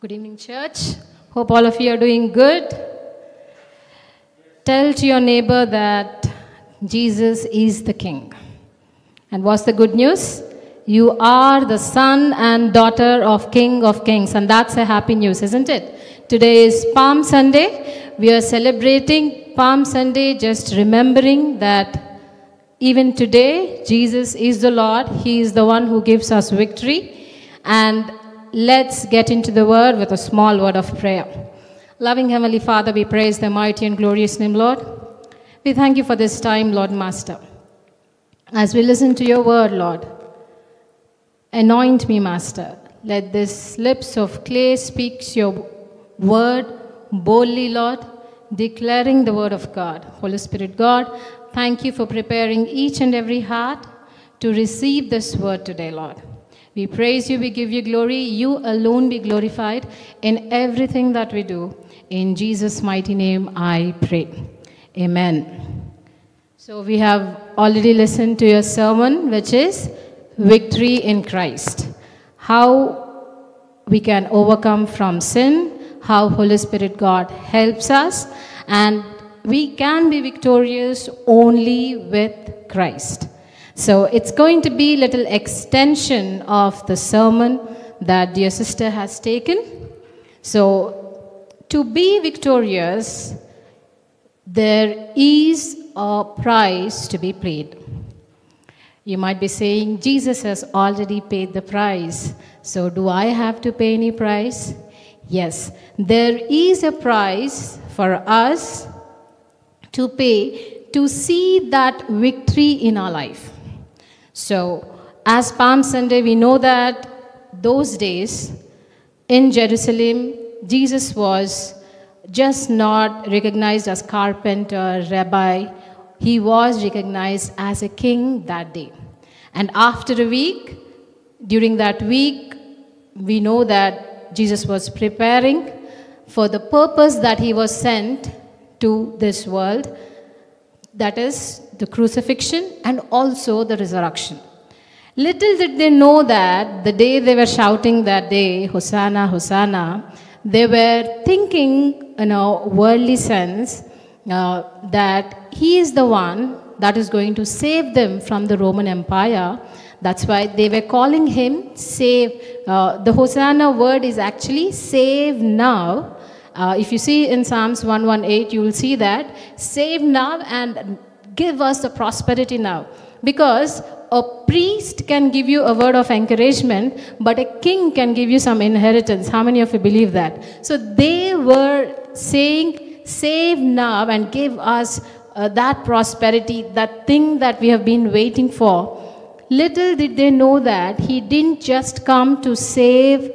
Good evening, church. Hope all of you are doing good. Tell to your neighbor that Jesus is the King. And what's the good news? You are the son and daughter of King of Kings. And that's a happy news, isn't it? Today is Palm Sunday. We are celebrating Palm Sunday, just remembering that even today, Jesus is the Lord. He is the one who gives us victory. And let's get into the word with a small word of prayer. Loving Heavenly Father, we praise the mighty and glorious name, Lord. We thank you for this time, Lord Master. As we listen to your word, Lord, anoint me, Master. Let this lips of clay speaks your word boldly, Lord, declaring the word of God. Holy Spirit, God, thank you for preparing each and every heart to receive this word today, Lord. We praise you, we give you glory. You alone be glorified in everything that we do. In Jesus' mighty name, I pray. Amen. So, we have already listened to your sermon, which is Victory in Christ. How we can overcome from sin, how Holy Spirit God helps us, and we can be victorious only with Christ. So it's going to be a little extension of the sermon that dear sister has taken. So to be victorious, there is a price to be paid. You might be saying, Jesus has already paid the price. So do I have to pay any price? Yes, there is a price for us to pay to see that victory in our life. So, as Palm Sunday, we know that those days in Jerusalem, Jesus was just not recognized as carpenter, rabbi. He was recognized as a king that day. And after a week, during that week, we know that Jesus was preparing for the purpose that he was sent to this world that is, the crucifixion and also the resurrection. Little did they know that the day they were shouting that day, Hosanna, Hosanna, they were thinking in a worldly sense uh, that he is the one that is going to save them from the Roman Empire. That's why they were calling him save. Uh, the Hosanna word is actually save now uh, if you see in Psalms 118, you will see that save now and give us the prosperity now. Because a priest can give you a word of encouragement, but a king can give you some inheritance. How many of you believe that? So they were saying, save now and give us uh, that prosperity, that thing that we have been waiting for. Little did they know that he didn't just come to save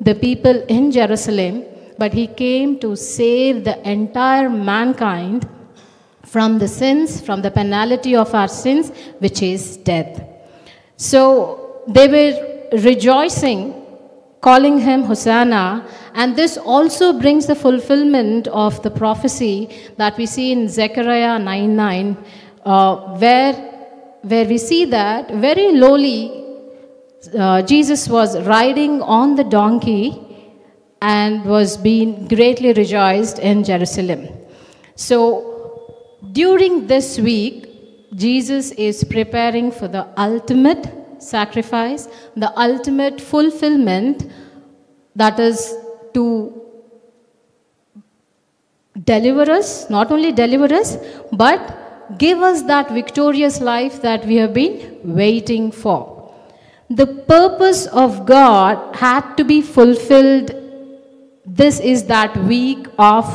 the people in Jerusalem, but he came to save the entire mankind from the sins, from the penalty of our sins, which is death. So they were rejoicing, calling him Hosanna, and this also brings the fulfillment of the prophecy that we see in Zechariah 9 9, uh, where, where we see that very lowly uh, Jesus was riding on the donkey and was being greatly rejoiced in Jerusalem. So during this week, Jesus is preparing for the ultimate sacrifice, the ultimate fulfillment that is to deliver us, not only deliver us, but give us that victorious life that we have been waiting for. The purpose of God had to be fulfilled this is that week of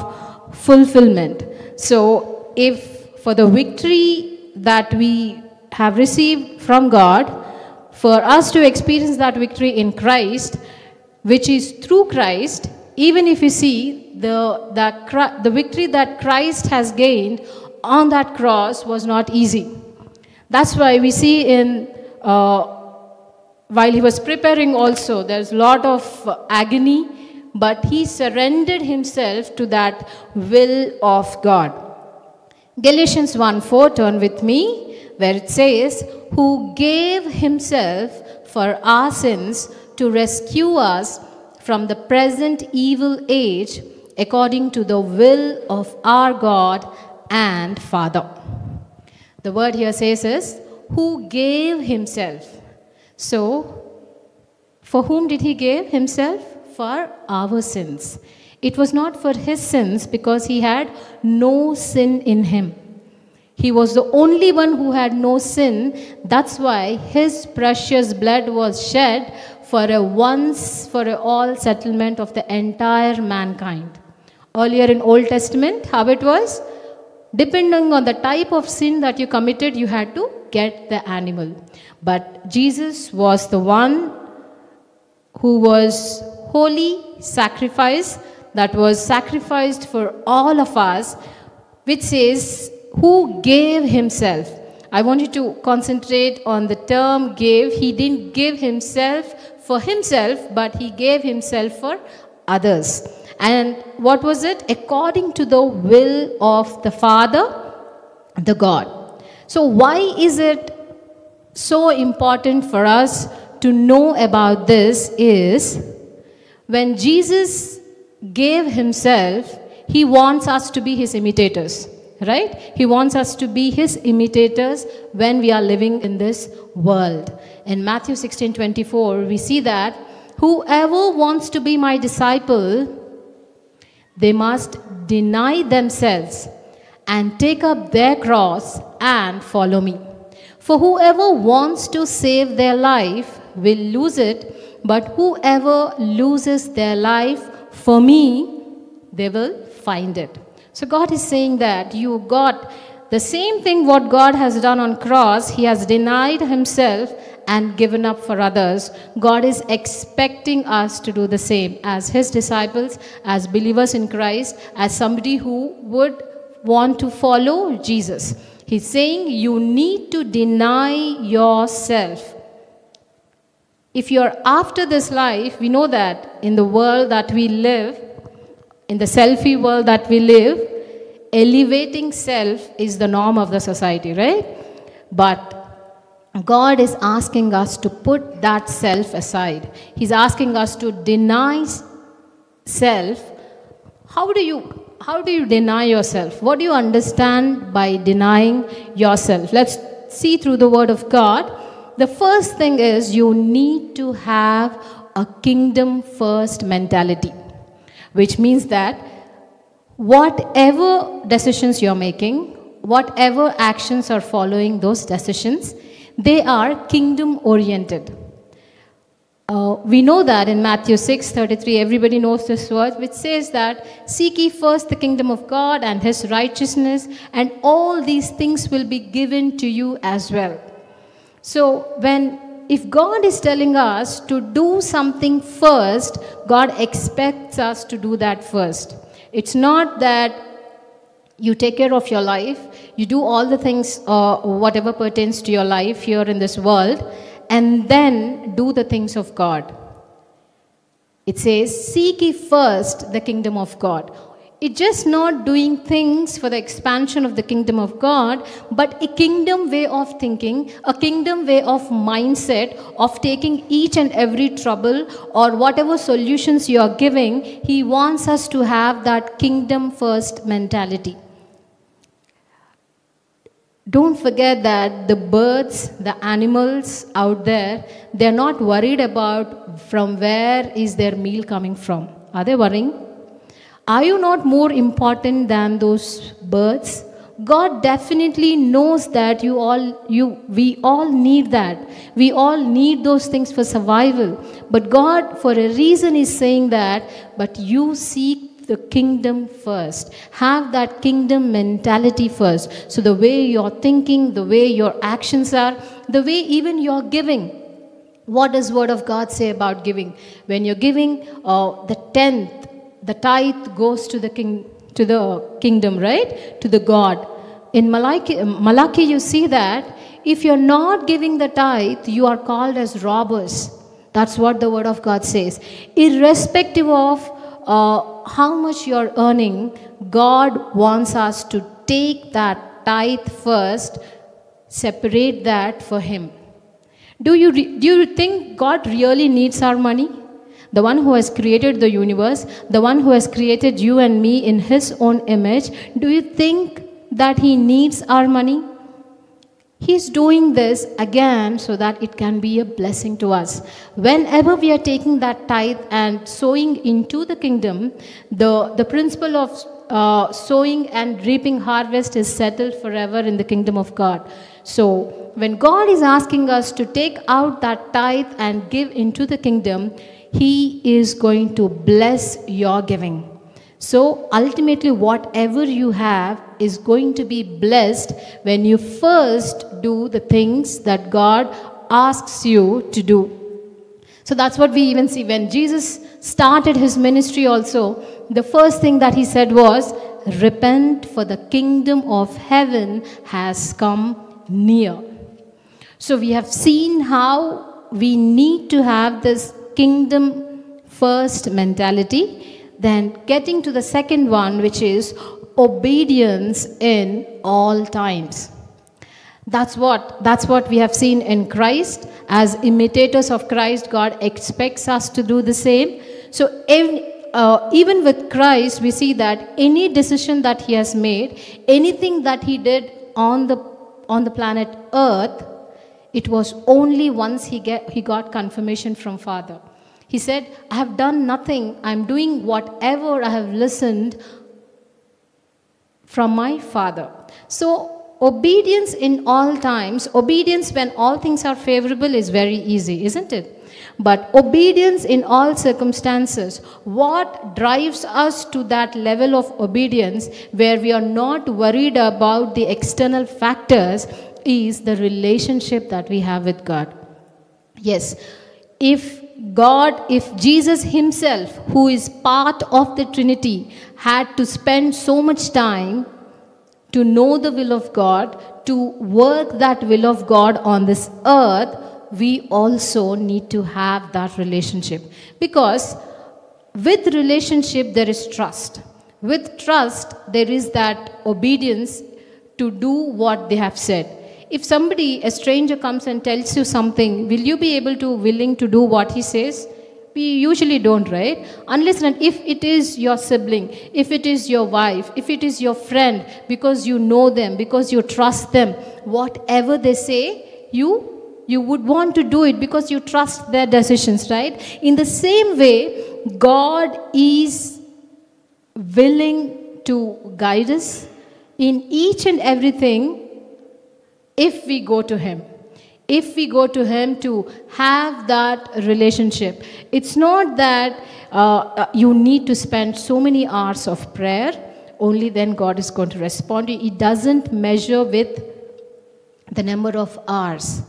fulfillment. So, if for the victory that we have received from God, for us to experience that victory in Christ, which is through Christ, even if you see the, the, the victory that Christ has gained on that cross was not easy. That's why we see in, uh, while he was preparing also, there's a lot of agony but he surrendered himself to that will of God. Galatians 1 4, turn with me, where it says, Who gave himself for our sins to rescue us from the present evil age according to the will of our God and Father. The word here says is, who gave himself. So, for whom did he give himself? For our sins. It was not for his sins because he had no sin in him. He was the only one who had no sin. That's why his precious blood was shed for a once for a all settlement of the entire mankind. Earlier in Old Testament, how it was? Depending on the type of sin that you committed, you had to get the animal. But Jesus was the one who was holy sacrifice that was sacrificed for all of us, which says, who gave himself. I want you to concentrate on the term gave. He didn't give himself for himself, but he gave himself for others. And what was it? According to the will of the Father, the God. So, why is it so important for us to know about this? Is when Jesus gave himself, he wants us to be his imitators, right? He wants us to be his imitators when we are living in this world. In Matthew 16 24, we see that whoever wants to be my disciple they must deny themselves and take up their cross and follow me. For whoever wants to save their life will lose it, but whoever loses their life for me, they will find it. So God is saying that you got the same thing what God has done on cross, he has denied himself and given up for others. God is expecting us to do the same as his disciples, as believers in Christ, as somebody who would want to follow Jesus. He's saying you need to deny yourself. If you're after this life, we know that in the world that we live, in the selfie world that we live, elevating self is the norm of the society, right? But God is asking us to put that self aside. He's asking us to deny self. How do you how do you deny yourself? What do you understand by denying yourself? Let's see through the word of God. The first thing is you need to have a kingdom first mentality, which means that whatever decisions you're making, whatever actions are following those decisions, they are kingdom oriented. Uh, we know that in Matthew 6 33, everybody knows this word, which says that seek ye first the kingdom of God and his righteousness, and all these things will be given to you as well. So, when if God is telling us to do something first, God expects us to do that first. It's not that you take care of your life, you do all the things, uh, whatever pertains to your life here in this world, and then do the things of God. It says, Seek ye first the kingdom of God. It's just not doing things for the expansion of the kingdom of God, but a kingdom way of thinking, a kingdom way of mindset of taking each and every trouble or whatever solutions you are giving. He wants us to have that kingdom first mentality. Don't forget that the birds, the animals out there, they're not worried about from where is their meal coming from. Are they worrying? Are you not more important than those birds? God definitely knows that you all you we all need that. We all need those things for survival. But God for a reason is saying that but you seek the kingdom first. Have that kingdom mentality first. So the way you're thinking, the way your actions are, the way even you're giving. What does word of God say about giving? When you're giving uh, the tenth, the tithe goes to the king to the kingdom, right? To the God. In Malachi, Malachi, you see that if you're not giving the tithe, you are called as robbers. That's what the word of God says. Irrespective of uh, how much you're earning, God wants us to take that tithe first, separate that for Him. Do you, do you think God really needs our money? The one who has created the universe, the one who has created you and me in his own image, do you think that he needs our money? He's doing this again so that it can be a blessing to us. Whenever we are taking that tithe and sowing into the kingdom, the, the principle of uh, sowing and reaping harvest is settled forever in the kingdom of God. So, when God is asking us to take out that tithe and give into the kingdom, He is going to bless your giving. So ultimately, whatever you have is going to be blessed when you first do the things that God asks you to do. So that's what we even see when Jesus started his ministry, also, the first thing that he said was, Repent, for the kingdom of heaven has come near. So we have seen how we need to have this kingdom first mentality then getting to the second one, which is obedience in all times. That's what, that's what we have seen in Christ. As imitators of Christ, God expects us to do the same. So, uh, even with Christ, we see that any decision that he has made, anything that he did on the, on the planet Earth, it was only once he, get, he got confirmation from Father. He said, I have done nothing. I'm doing whatever I have listened from my Father. So, obedience in all times, obedience when all things are favorable is very easy, isn't it? But obedience in all circumstances, what drives us to that level of obedience where we are not worried about the external factors is the relationship that we have with God. Yes, if God, if Jesus Himself, who is part of the Trinity, had to spend so much time to know the will of God, to work that will of God on this earth, we also need to have that relationship. Because with relationship, there is trust. With trust, there is that obedience to do what they have said if somebody, a stranger comes and tells you something, will you be able to, willing to do what he says? We usually don't, right? Unless and if it is your sibling, if it is your wife, if it is your friend, because you know them, because you trust them, whatever they say, you you would want to do it because you trust their decisions, right? In the same way, God is willing to guide us in each and everything if we go to Him. If we go to Him to have that relationship, it's not that uh, uh, you need to spend so many hours of prayer, only then God is going to respond to you. It doesn't measure with the number of hours.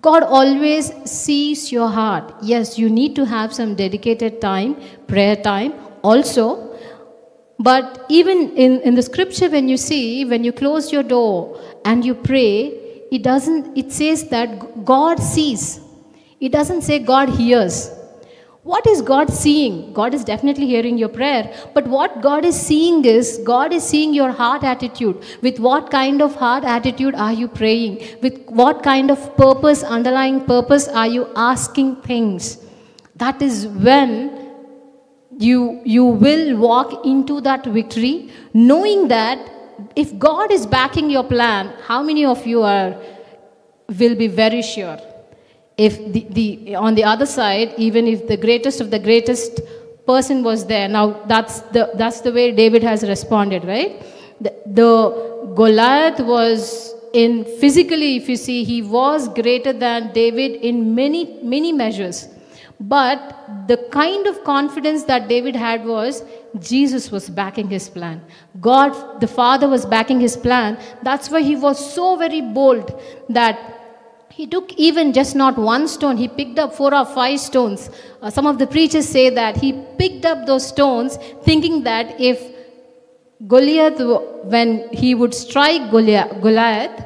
God always sees your heart. Yes, you need to have some dedicated time, prayer time also. But even in, in the scripture, when you see, when you close your door and you pray, it doesn't it says that god sees. It doesn't say god hears. What is god seeing? God is definitely hearing your prayer. But what god is seeing is god is seeing your heart attitude. With what kind of heart attitude are you praying? With what kind of purpose underlying purpose are you asking things? That is when you you will walk into that victory knowing that if God is backing your plan, how many of you are will be very sure? If the, the on the other side, even if the greatest of the greatest person was there, now that's the that's the way David has responded, right? The, the Goliath was in physically, if you see, he was greater than David in many many measures. But the kind of confidence that David had was Jesus was backing his plan. God, the Father, was backing his plan. That's why he was so very bold that he took even just not one stone, he picked up four or five stones. Uh, some of the preachers say that he picked up those stones thinking that if Goliath, when he would strike Goliath,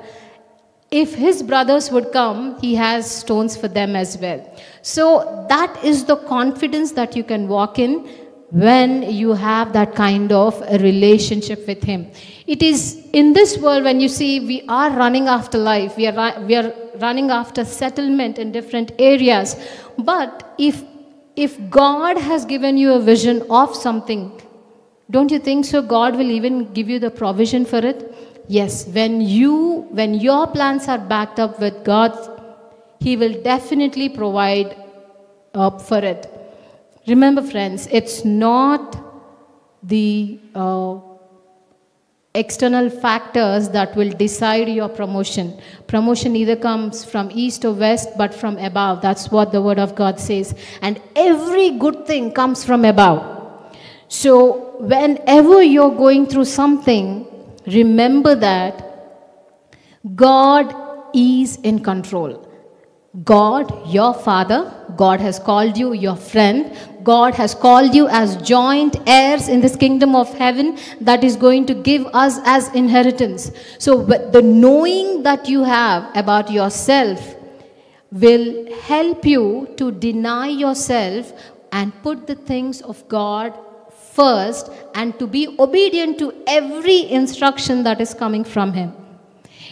if his brothers would come, he has stones for them as well. So that is the confidence that you can walk in when you have that kind of a relationship with him it is in this world when you see we are running after life we are we are running after settlement in different areas but if if God has given you a vision of something, don't you think so? God will even give you the provision for it? Yes, when you when your plans are backed up with god He will definitely provide up for it. Remember, friends, it's not the uh, external factors that will decide your promotion. Promotion either comes from east or west, but from above. That's what the Word of God says. And every good thing comes from above. So, whenever you're going through something, remember that God is in control. God, your Father, God has called you your friend. God has called you as joint heirs in this kingdom of heaven that is going to give us as inheritance. So, the knowing that you have about yourself will help you to deny yourself and put the things of God first and to be obedient to every instruction that is coming from Him.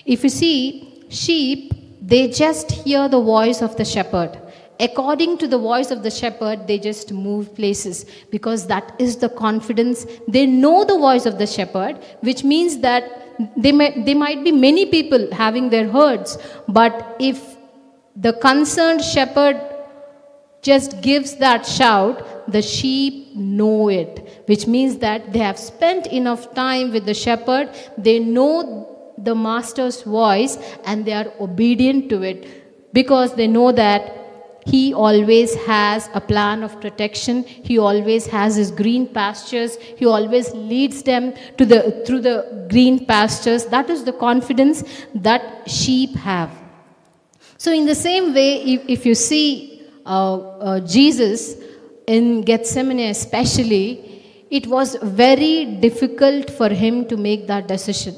If you see, sheep they just hear the voice of the shepherd. According to the voice of the shepherd, they just move places because that is the confidence. They know the voice of the shepherd, which means that they, may, they might be many people having their herds, but if the concerned shepherd just gives that shout, the sheep know it, which means that they have spent enough time with the shepherd, they know the master's voice and they are obedient to it because they know that he always has a plan of protection. He always has his green pastures. He always leads them to the through the green pastures. That is the confidence that sheep have. So in the same way if, if you see uh, uh, jesus in gethsemane especially it was very difficult for him to make that decision.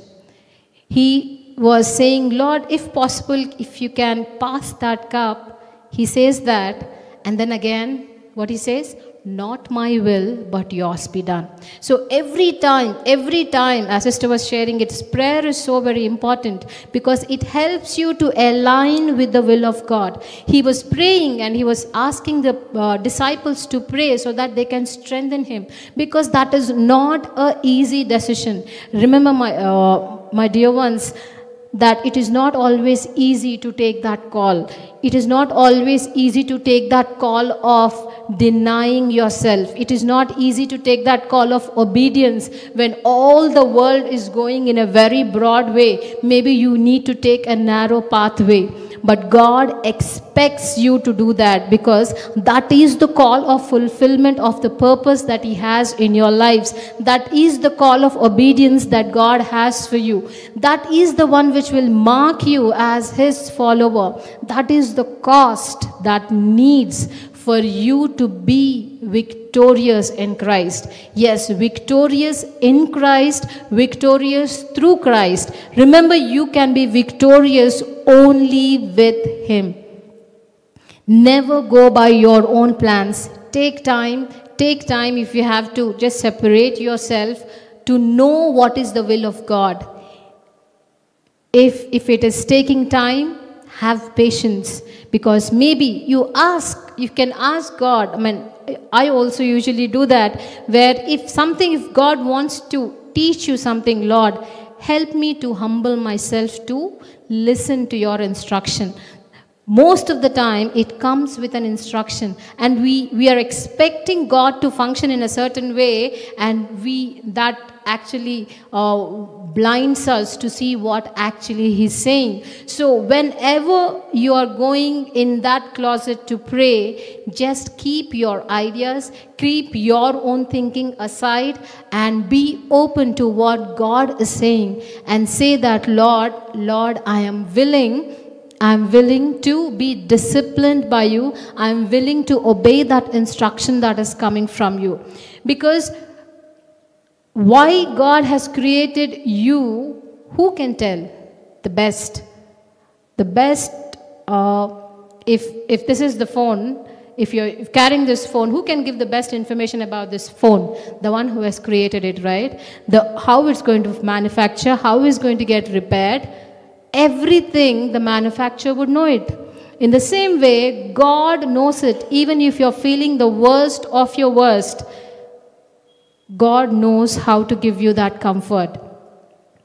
He was saying, Lord, if possible, if you can pass that cup, he says that. And then again, what he says? Not my will, but yours be done. So every time, every time, as sister was sharing it, prayer is so very important because it helps you to align with the will of God. He was praying and he was asking the uh, disciples to pray so that they can strengthen him because that is not a easy decision. Remember my. Uh, my dear ones, that it is not always easy to take that call. It is not always easy to take that call of denying yourself. It is not easy to take that call of obedience when all the world is going in a very broad way. Maybe you need to take a narrow pathway. But God expects you to do that because that is the call of fulfillment of the purpose that He has in your lives. That is the call of obedience that God has for you. That is the one which will mark you as His follower. That is the cost that needs for you to be victorious in Christ. Yes, victorious in Christ, victorious through Christ. Remember, you can be victorious only with Him. Never go by your own plans. Take time, take time if you have to, just separate yourself to know what is the will of God. If, if it is taking time, have patience because maybe you ask, you can ask God. I mean, I also usually do that where if something, if God wants to teach you something, Lord, help me to humble myself to listen to your instruction most of the time it comes with an instruction. And we we are expecting god to function in a certain way and we that actually uh, blinds us to see what actually he's saying. So whenever you are going in that closet to pray just keep your ideas keep your own thinking aside and be open to what god is saying. And say that lord lord i am willing I'm willing to be disciplined by you. I'm willing to obey that instruction that is coming from you. Because why God has created you, who can tell? The best. The best, uh, if, if this is the phone, if you're carrying this phone, who can give the best information about this phone? The one who has created it, right? The, how it's going to manufacture, how it's going to get repaired, everything the manufacturer would know it In the same way, God knows it, even if you're feeling the worst of your worst. God knows how to give you that comfort.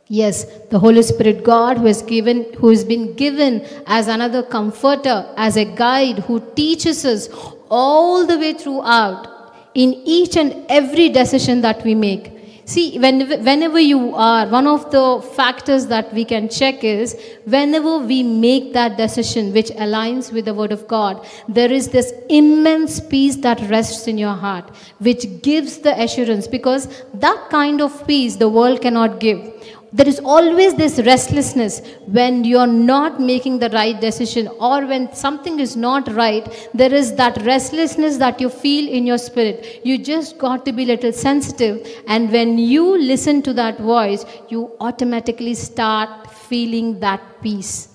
Yes, the Holy Spirit, God, who has given, who has been given as another comforter, as a guide, who teaches us all the way throughout in each and every decision that we make. See, when, whenever you are, one of the factors that we can check is whenever we make that decision which aligns with the Word of God, there is this immense peace that rests in your heart, which gives the assurance because that kind of peace the world cannot give there is always this restlessness when you're not making the right decision or when something is not right there is that restlessness that you feel in your spirit. You just got to be a little sensitive and when you listen to that voice you automatically start feeling that peace.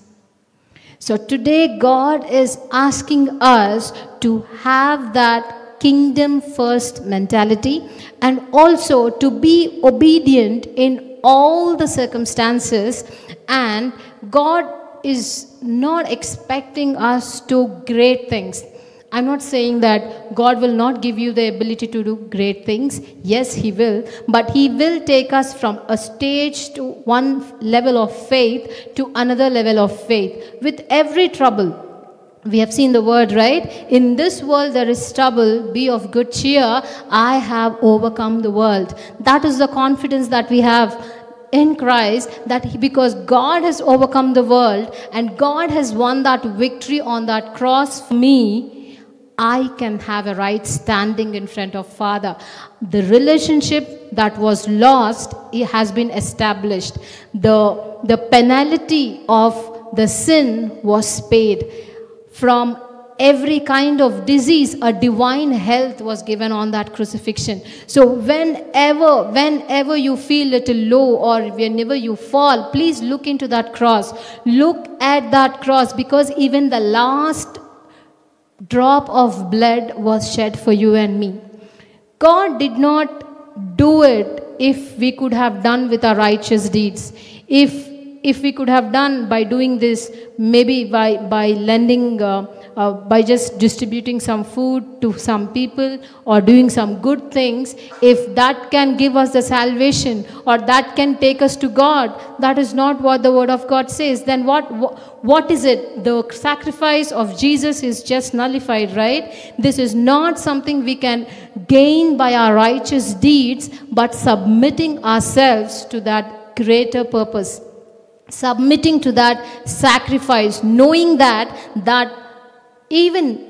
So today god is asking us to have that kingdom first mentality and also to be obedient in all the circumstances, and God is not expecting us to great things. I'm not saying that God will not give you the ability to do great things. Yes, He will. But He will take us from a stage to one level of faith to another level of faith. With every trouble, we have seen the word, right? In this world there is trouble. Be of good cheer. I have overcome the world. That is the confidence that we have in Christ that he, because God has overcome the world and God has won that victory on that cross for me, I can have a right standing in front of Father. The relationship that was lost has been established. The, the penalty of the sin was paid. From every kind of disease, a divine health was given on that crucifixion. So whenever, whenever you feel a little low or whenever you fall, please look into that cross. Look at that cross because even the last drop of blood was shed for you and me. God did not do it if we could have done with our righteous deeds. If if we could have done by doing this, maybe by, by lending uh, uh, by just distributing some food to some people or doing some good things, if that can give us the salvation or that can take us to God, that is not what the Word of God says. Then what, what is it? The sacrifice of Jesus is just nullified, right? This is not something we can gain by our righteous deeds, but submitting ourselves to that greater purpose submitting to that sacrifice knowing that that even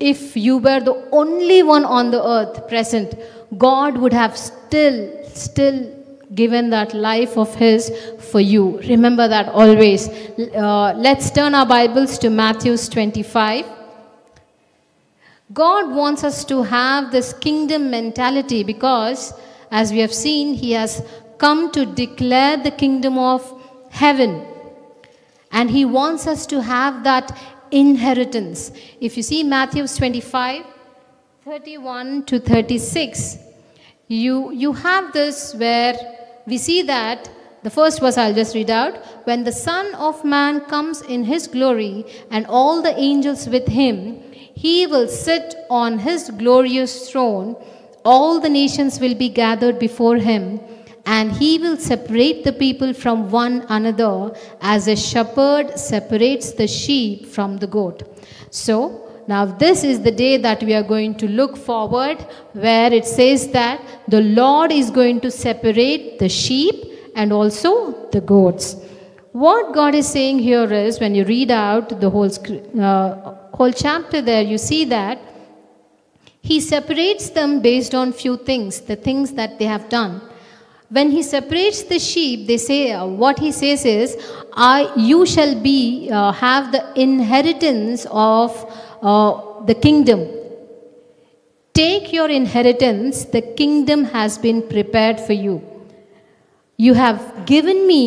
if you were the only one on the earth present, God would have still, still given that life of His for you. Remember that always. Uh, let's turn our Bibles to Matthew 25. God wants us to have this kingdom mentality because, as we have seen, He has come to declare the kingdom of heaven. And He wants us to have that inheritance. If you see Matthew 25, 31 to 36, you, you have this where we see that the first verse I'll just read out. When the Son of Man comes in his glory and all the angels with him, he will sit on his glorious throne. All the nations will be gathered before him and he will separate the people from one another as a shepherd separates the sheep from the goat. So, now this is the day that we are going to look forward where it says that the Lord is going to separate the sheep and also the goats. What God is saying here is when you read out the whole, uh, whole chapter there, you see that He separates them based on few things, the things that they have done when he separates the sheep they say uh, what he says is i you shall be uh, have the inheritance of uh, the kingdom. Take your inheritance. The kingdom has been prepared for you. You have given me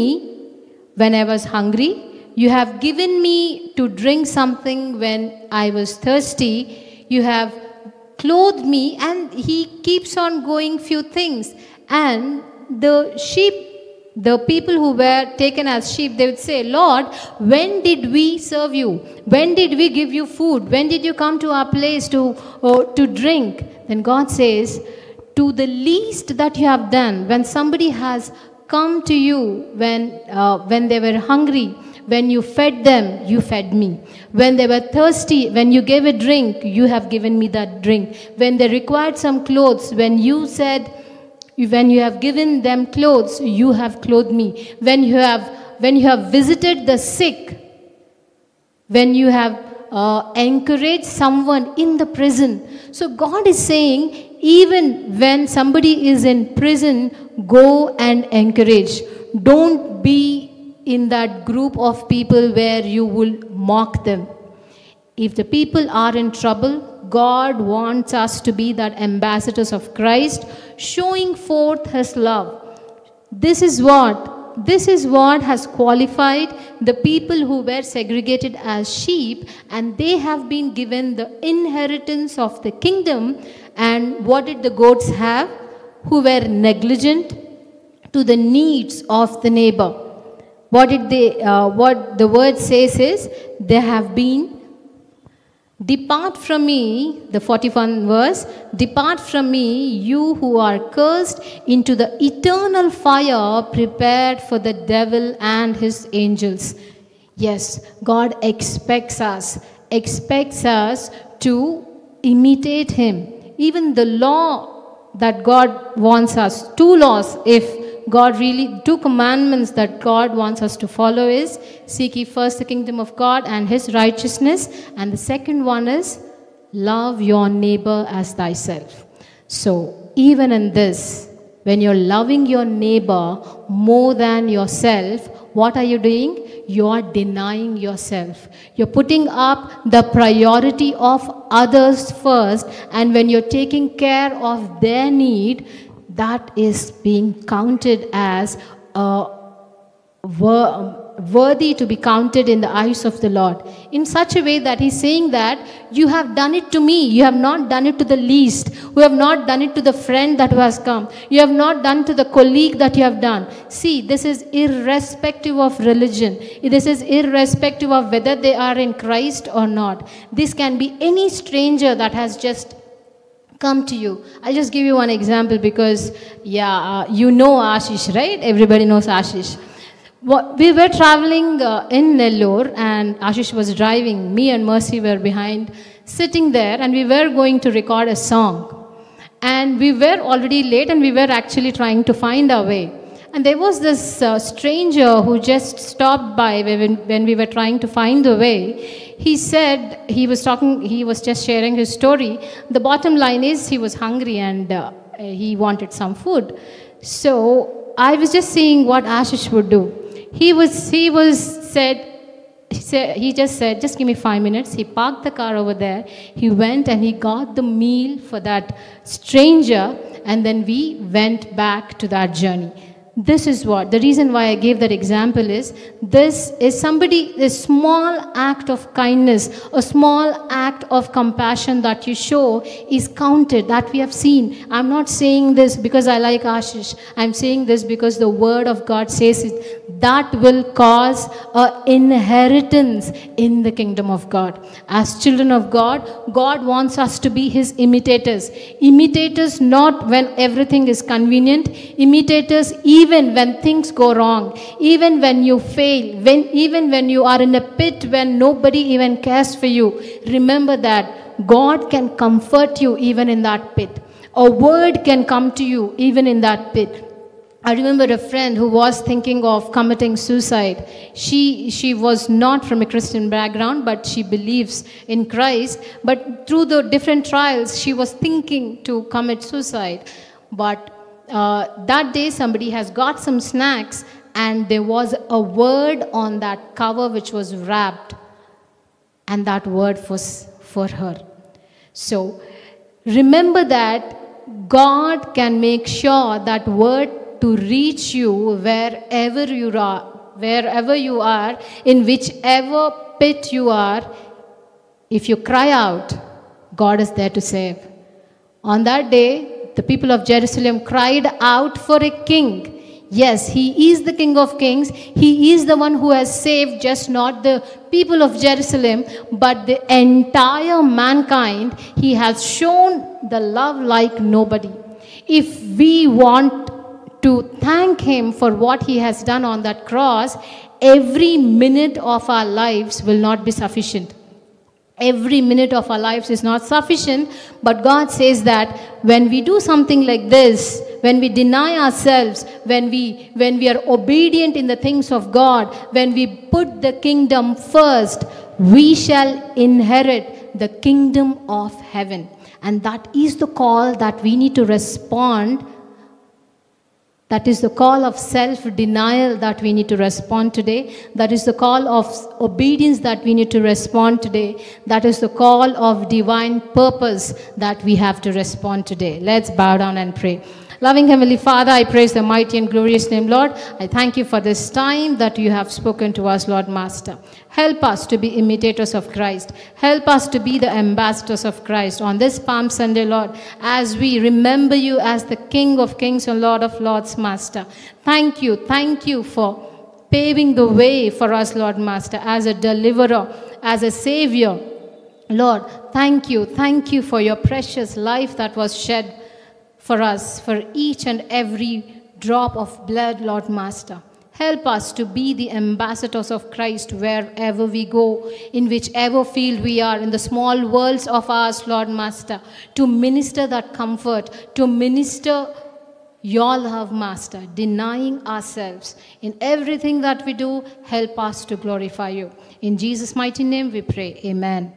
when i was hungry. You have given me to drink something when i was thirsty. You have clothed me and he keeps on going few things. And the sheep the people who were taken as sheep, they would say, Lord, when did we serve you? When did we give you food? When did you come to our place to, uh, to drink? Then God says, To the least that you have done, when somebody has come to you when, uh, when they were hungry, when you fed them, you fed me. When they were thirsty, when you gave a drink, you have given me that drink. When they required some clothes, when you said, when you have given them clothes, you have clothed me. When you have, when you have visited the sick, when you have uh, encouraged someone in the prison. So God is saying, even when somebody is in prison, go and encourage. Don't be in that group of people where you will mock them. If the people are in trouble, God wants us to be that ambassadors of Christ, showing forth His love. This is what this is what has qualified the people who were segregated as sheep and they have been given the inheritance of the kingdom. And what did the goats have? Who were negligent to the needs of the neighbor. What did they uh, what the word says is they have been Depart from me, the 41 verse, depart from me, you who are cursed, into the eternal fire prepared for the devil and his angels. Yes, God expects us, expects us to imitate him. Even the law that God wants us, two laws, if God really, two commandments that God wants us to follow is seek ye first the kingdom of God and his righteousness. And the second one is love your neighbor as thyself. So, even in this, when you're loving your neighbor more than yourself, what are you doing? You are denying yourself. You're putting up the priority of others first, and when you're taking care of their need, that is being counted as a worthy to be counted in the eyes of the Lord. In such a way that He's saying that you have done it to me, you have not done it to the least, who have not done it to the friend that has come, you have not done to the colleague that you have done. See, this is irrespective of religion, this is irrespective of whether they are in Christ or not. This can be any stranger that has just come to you. I'll just give you one example because, yeah, uh, you know Ashish, right? Everybody knows Ashish. We were traveling uh, in Nellore and Ashish was driving. Me and Mercy were behind, sitting there, and we were going to record a song. And we were already late and we were actually trying to find our way. And there was this uh, stranger who just stopped by when, when we were trying to find the way he said he was talking he was just sharing his story the bottom line is he was hungry and uh, he wanted some food so i was just seeing what ashish would do he was he was said he, said, he just said, just give me five minutes. He parked the car over there. He went and he got the meal for that stranger. And then we went back to that journey. This is what, the reason why I gave that example is this is somebody, a small act of kindness, a small act of compassion that you show is counted, that we have seen. I'm not saying this because I like Ashish. I'm saying this because the word of God says it. That will cause an inheritance in the kingdom of God. As children of God, God wants us to be his imitators. Imitators not when everything is convenient, imitators even even when things go wrong, even when you fail, when, even when you are in a pit when nobody even cares for you, remember that God can comfort you even in that pit. A word can come to you even in that pit. I remember a friend who was thinking of committing suicide. She, she was not from a Christian background, but she believes in Christ. But through the different trials, she was thinking to commit suicide. But uh, that day somebody has got some snacks and there was a word on that cover which was wrapped and that word was for her. So remember that god can make sure that word to reach you wherever you are wherever you are in whichever pit you are if you cry out god is there to save. On that day the people of Jerusalem cried out for a king. Yes, He is the King of Kings. He is the one who has saved just not the people of Jerusalem, but the entire mankind. He has shown the love like nobody. If we want to thank Him for what He has done on that cross, every minute of our lives will not be sufficient every minute of our lives is not sufficient but god says that when we do something like this when we deny ourselves when we when we are obedient in the things of god when we put the kingdom first we shall inherit the kingdom of heaven. And that is the call that we need to respond that is the call of self denial that we need to respond today. That is the call of obedience that we need to respond today. That is the call of divine purpose that we have to respond today. Let's bow down and pray. Loving Heavenly Father, I praise the mighty and glorious name, Lord. I thank you for this time that you have spoken to us, Lord Master. Help us to be imitators of Christ. Help us to be the ambassadors of Christ on this Palm Sunday, Lord, as we remember you as the King of Kings and Lord of Lords, Master. Thank you. Thank you for paving the way for us, Lord Master, as a deliverer, as a savior. Lord, thank you. Thank you for your precious life that was shed for us, for each and every drop of blood, Lord Master. Help us to be the ambassadors of Christ wherever we go, in whichever field we are, in the small worlds of ours, Lord Master, to minister that comfort, to minister your love, Master, denying ourselves. In everything that we do, help us to glorify you. In Jesus' mighty name we pray. Amen.